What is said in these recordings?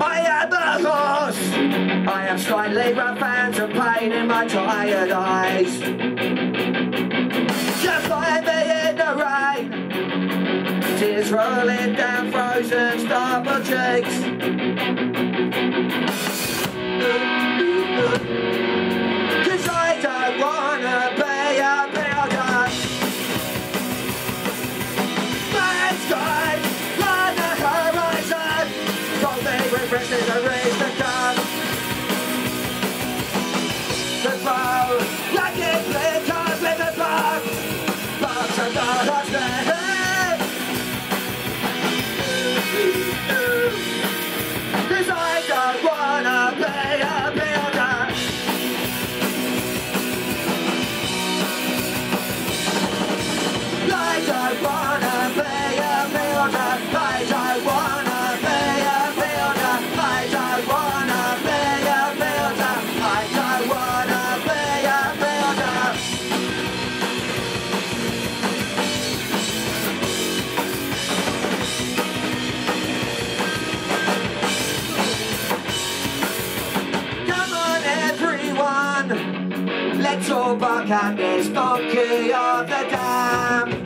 I am a horse. I have slightly profound pain in my tired eyes. So Tobacco and Spokane, the dam.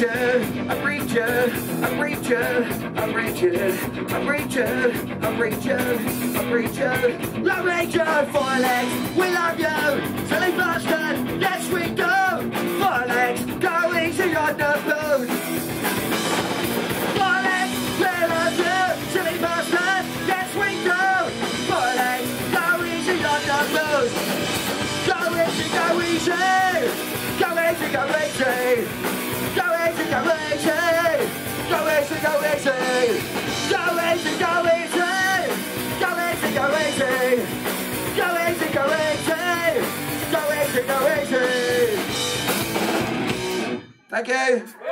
reaching, I'm reaching, I'm reaching, I'm reaching, I'm reaching, I'm reaching, I'm reaching. Love Legion, four legs, we love you. Silly bastard, yes we do. Four legs, go easy on the food. Four legs, we love you. Silly bastard, yes we do. Four legs, go easy on the food. Go easy, go easy. Go easy, go easy. Thank you.